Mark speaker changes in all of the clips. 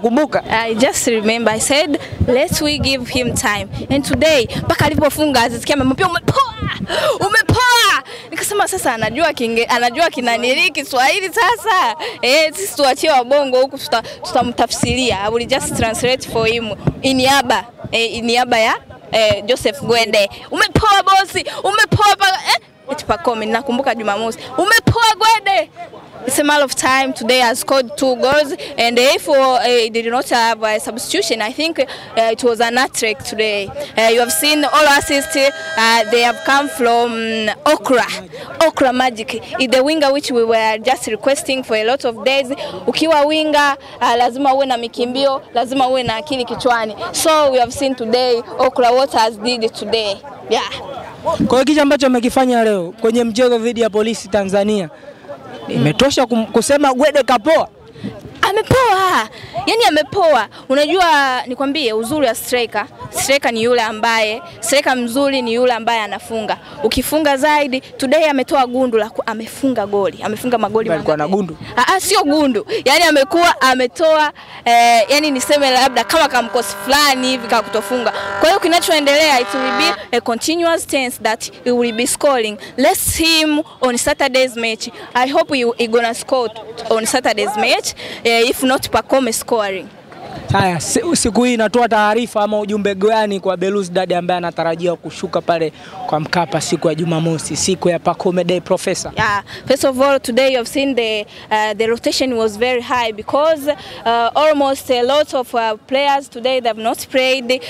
Speaker 1: Nakumbuka
Speaker 2: I just remember I said let's we give him time. And today mpaka alipofunga azisikia Ki amemwambia umepoa umepoa. Nikasema sasa anajua kinge, anajua kinanili Kiswahili sasa? Eh sisi tuachie wabongo huku tuta- tutamtafsiria. I will just translate for him. Iniaba eh, iniaba ya eh, Joseph Gwende. umepoa bosi umepoa eh eti nakumbuka Jumamosi. Umepoa Gwede It's a matter of time. Today has scored two goals, and if uh, they did not have a substitution, I think uh, it was an trick today. Uh, you have seen all assists; uh, they have come from Okra, Okra Magic. Is the winger which we were just requesting for a lot of days. Ukiwa winger, uh, lazima uwe na mikimbio, lazima uwe na akili kichwani. So we have seen today Okra what has did today. Yeah.
Speaker 1: kwa kitu ambacho amekifanya leo kwenye mchezo dhidi ya polisi Tanzania imetosha mm. kusema Gwede kapoa.
Speaker 2: amepoa yani amepoa unajua nikwambie uzuri wa striker striker ni yule ambaye striker mzuri ni yule ambaye anafunga. Ukifunga zaidi today ametoa gundu la amefunga goli amefunga magoli
Speaker 1: Alikuwa na gundu?
Speaker 2: Ah, ah, sio gundu. Yani amekuwa ametoa eh, yani niseme labda kama kamkosi fulani hivi ka kutofunga. Kwa hiyo kinachoendelea it will be a continuous tense that he will be scoring. Let's see him on Saturday's match. I hope he, he gonna score on Saturday's match eh, if not Pacome scoring
Speaker 1: Haya, siku hii inatoa taarifa ama ujumbe gani kwa Belouizdad ambaye anatarajiwa kushuka pale kwa Mkapa siku ya Jumamosi, siku ya Pacome Day Professor?
Speaker 2: Yeah, first of all, today you have seen the uh, the rotation was very high because uh, almost a lot of uh, players today they have not played. Uh,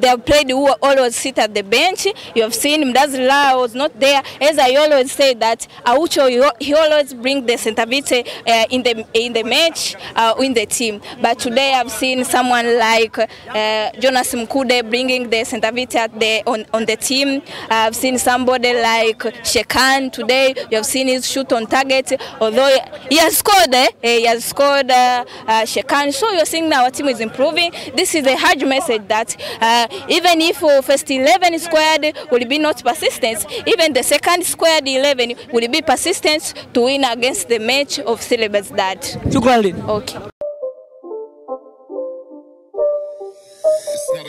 Speaker 2: they have played who always sit at the bench. You have seen Mdazila was not there. As I always say that Aucho he, always bring the centavite uh, in the in the match uh, in the team. But today I've seen someone like uh, Jonas Mkude bringing the center at the on, on the team. I've seen somebody like Shekan today. You have seen his shoot on target. Although he has scored, eh, he has scored uh, uh, Shekan. So you're seeing that our team is improving. This is a huge message that uh, even if uh, first 11 squared will be not persistence, even the second squared 11 will be persistence to win against the match of syllabus that.
Speaker 1: Shukrani.
Speaker 2: Okay.